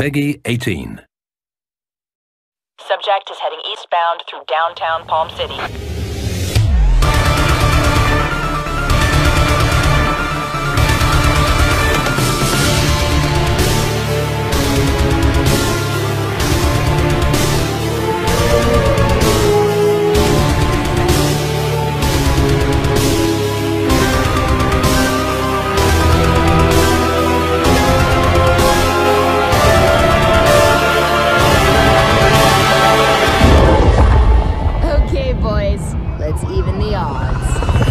Peggy 18. Subject is heading eastbound through downtown Palm City. It's even the odds.